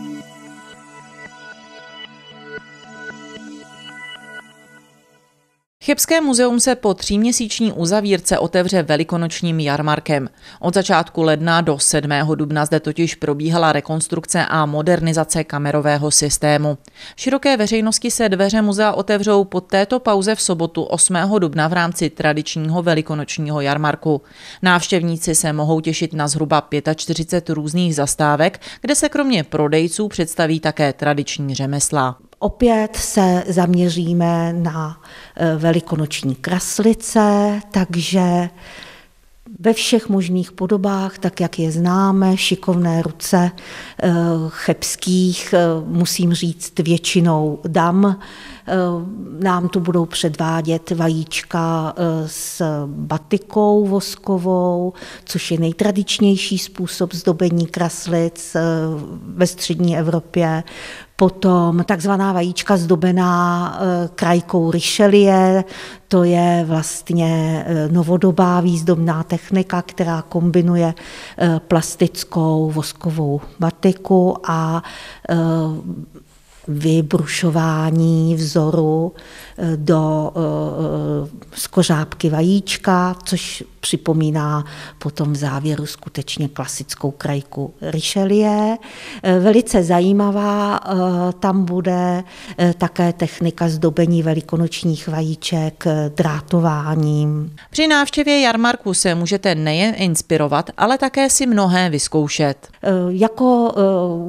Bye. Chebské muzeum se po tříměsíční uzavírce otevře velikonočním jarmarkem. Od začátku ledna do 7. dubna zde totiž probíhala rekonstrukce a modernizace kamerového systému. Široké veřejnosti se dveře muzea otevřou po této pauze v sobotu 8. dubna v rámci tradičního velikonočního jarmarku. Návštěvníci se mohou těšit na zhruba 45 různých zastávek, kde se kromě prodejců představí také tradiční řemesla. Opět se zaměříme na eh, velikonoční kraslice, takže ve všech možných podobách, tak jak je známe, šikovné ruce eh, chebských, eh, musím říct většinou dam, nám tu budou předvádět vajíčka s batikou voskovou, což je nejtradičnější způsob zdobení kraslic ve střední Evropě. Potom takzvaná vajíčka zdobená eh, krajkou Richelieu, to je vlastně eh, novodobá výzdobná technika, která kombinuje eh, plastickou voskovou batiku a vybrušování vzoru eh, do skořápky eh, vajíčka, což připomíná potom v závěru skutečně klasickou krajku Richelieu. Eh, velice zajímavá tam bude také technika zdobení velikonočních vajíček drátováním. Při návštěvě jarmarku se můžete nejen inspirovat, ale také si mnohé vyzkoušet. Jako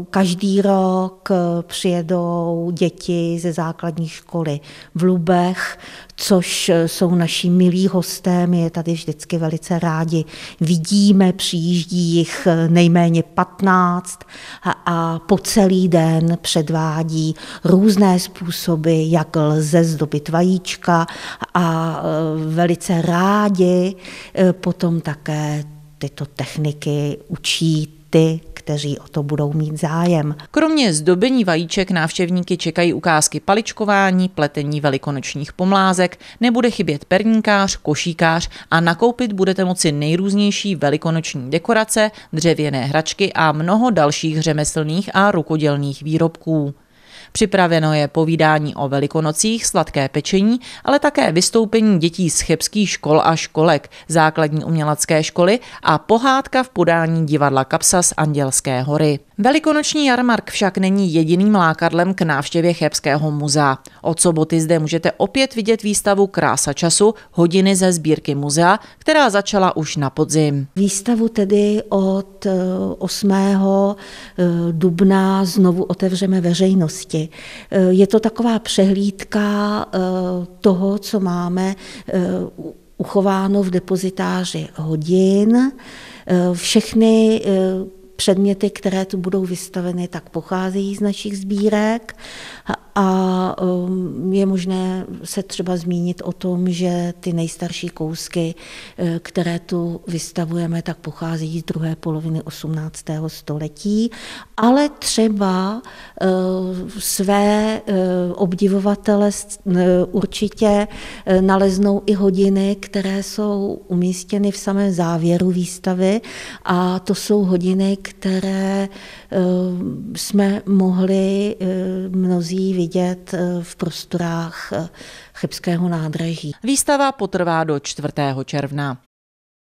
každý rok přijedou děti ze základní školy v Lubech, což jsou naši milí hosté, my je tady vždycky velice rádi. Vidíme, přijíždí jich nejméně 15 a, po celý den předvádí různé způsoby, jak lze zdobit vajíčka a e, velice rádi e, potom také tyto techniky učí ty, kteří o to budou mít zájem. Kromě zdobení vajíček návštěvníky čekají ukázky paličkování, pletení velikonočních pomlázek, nebude chybět perníkář, košíkář a nakoupit budete moci nejrůznější velikonoční dekorace, dřevěné hračky a mnoho dalších řemeslných a rukodělných výrobků. Připraveno je povídání o velikonocích, sladké pečení, ale také vystoupení dětí z chebských škol a školek, základní umělecké školy a pohádka v podání divadla Kapsa z Andělské hory. Velikonoční jarmark však není jediným lákadlem k návštěvě Chebského muzea. Od soboty zde můžete opět vidět výstavu Krása času, hodiny ze sbírky muzea, která začala už na podzim. Výstavu tedy od 8. Eh, eh, dubna znovu otevřeme veřejnosti. Eh, je to taková přehlídka toho, co máme uchováno v depozitáři hodin. Všechny předměty, které tu budou vystaveny, tak pocházejí z našich sbírek. A um, je možné se třeba zmínit o tom, že ty nejstarší kousky, eh, které tu vystavujeme, tak pochází z druhé poloviny 18. století, ale třeba eh, své eh, obdivovatele určitě naleznou i hodiny, které jsou umístěny v samém závěru výstavy a to jsou hodiny, které jsme mohli mnozí vidět v prostorách eh, Chebského nádraží. Výstava potrvá do 4. června.